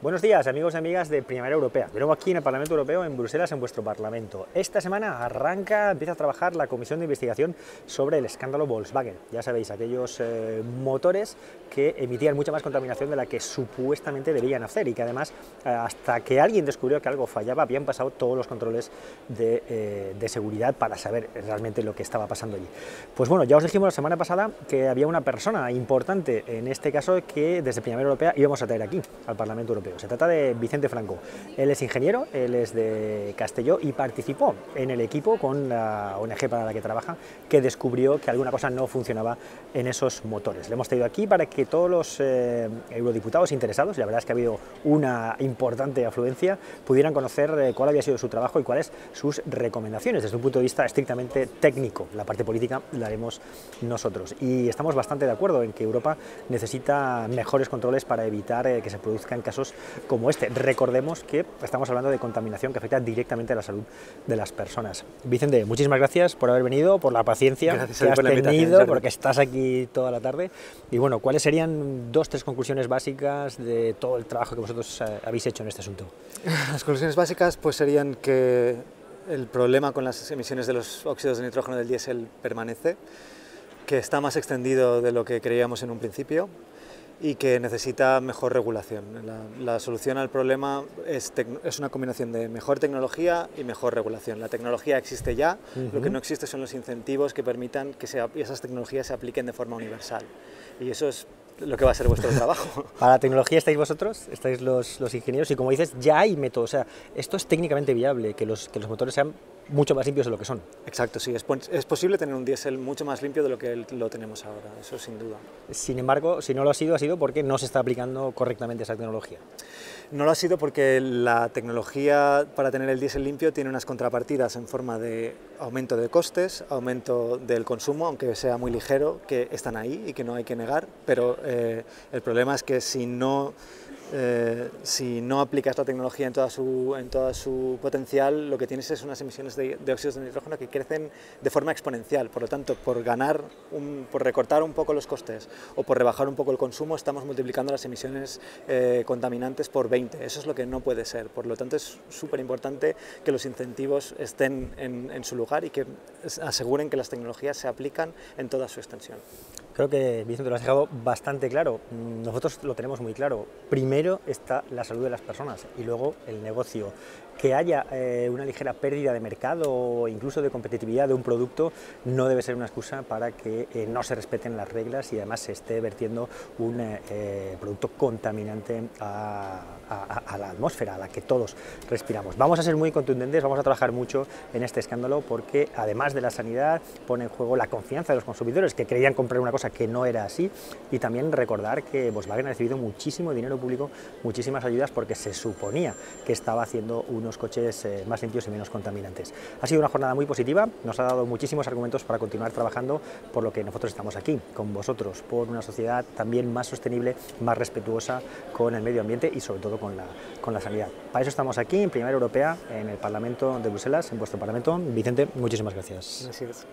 Buenos días amigos y amigas de Primavera Europea. De nuevo aquí en el Parlamento Europeo, en Bruselas, en vuestro Parlamento. Esta semana arranca, empieza a trabajar la Comisión de Investigación sobre el escándalo Volkswagen. Ya sabéis, aquellos eh, motores que emitían mucha más contaminación de la que supuestamente debían hacer y que además, eh, hasta que alguien descubrió que algo fallaba, habían pasado todos los controles de, eh, de seguridad para saber realmente lo que estaba pasando allí. Pues bueno, ya os dijimos la semana pasada que había una persona importante, en este caso, que desde Primavera Europea íbamos a traer aquí, al Parlamento Europeo. Se trata de Vicente Franco. Él es ingeniero, él es de Castelló y participó en el equipo con la ONG para la que trabaja que descubrió que alguna cosa no funcionaba en esos motores. Le hemos traído aquí para que todos los eh, eurodiputados interesados, y la verdad es que ha habido una importante afluencia, pudieran conocer eh, cuál había sido su trabajo y cuáles sus recomendaciones desde un punto de vista estrictamente técnico. La parte política la haremos nosotros. Y estamos bastante de acuerdo en que Europa necesita mejores controles para evitar eh, que se produzcan casos como este. Recordemos que estamos hablando de contaminación que afecta directamente a la salud de las personas. Vicente, muchísimas gracias por haber venido, por la paciencia gracias que has por tenido, porque estás aquí toda la tarde. Y bueno, ¿cuáles serían dos, tres conclusiones básicas de todo el trabajo que vosotros eh, habéis hecho en este asunto? Las conclusiones básicas pues serían que el problema con las emisiones de los óxidos de nitrógeno del diésel permanece, que está más extendido de lo que creíamos en un principio y que necesita mejor regulación. La, la solución al problema es, es, una combinación de mejor tecnología y mejor regulación. La tecnología existe ya, uh -huh. lo que no existe son los incentivos que permitan que se, esas tecnologías se apliquen de forma universal. Y eso es lo que va a ser vuestro trabajo. Para la tecnología estáis vosotros, estáis los, los, ingenieros y como dices, ya hay métodos, o sea, esto es técnicamente viable, que los, que los motores sean mucho más limpios de lo que son. Exacto, sí, es, es posible tener un diésel mucho más limpio de lo que lo tenemos ahora, eso sin duda. Sin embargo, si no lo ha sido, ha sido porque no se está aplicando correctamente esa tecnología. No lo ha sido porque la tecnología para tener el diésel limpio tiene unas contrapartidas en forma de aumento de costes, aumento del consumo, aunque sea muy ligero, que están ahí y que no hay que negar, pero eh, el problema es que si no eh, si no aplicas la tecnología en toda, su, en toda su potencial, lo que tienes es unas emisiones de, de, óxidos de nitrógeno que crecen de forma exponencial. Por lo tanto, por ganar, un, por recortar un poco los costes o por rebajar un poco el consumo, estamos multiplicando las emisiones eh, contaminantes por 20. Eso es lo que no puede ser. Por lo tanto, es súper importante que los incentivos estén en, en su lugar y que aseguren que las tecnologías se aplican en toda su extensión. Creo que Vicente lo has dejado bastante claro. Nosotros lo tenemos muy claro. Primero está la salud de las personas y luego el negocio. Que haya eh, una ligera pérdida de mercado o incluso de competitividad de un producto no debe ser una excusa para que eh, no se respeten las reglas y además se esté vertiendo un eh, producto contaminante a, a, la atmósfera, a la que todos respiramos. Vamos a ser muy contundentes, vamos a trabajar mucho en este escándalo porque además de la sanidad pone en juego la confianza de los consumidores que creían comprar una cosa que no era así y también recordar que Volkswagen ha recibido muchísimo dinero público, muchísimas ayudas porque se suponía que estaba haciendo unos coches eh, más limpios y menos contaminantes. Ha sido una jornada muy positiva, nos ha dado muchísimos argumentos para continuar trabajando por lo que nosotros estamos aquí, con vosotros, por una sociedad también más sostenible, más respetuosa con el medio ambiente y sobre todo con la, con la sanidad. Para eso estamos aquí en Primera Europea, en el Parlamento de Bruselas, en vuestro Parlamento. Vicente, muchísimas gracias. Gracias.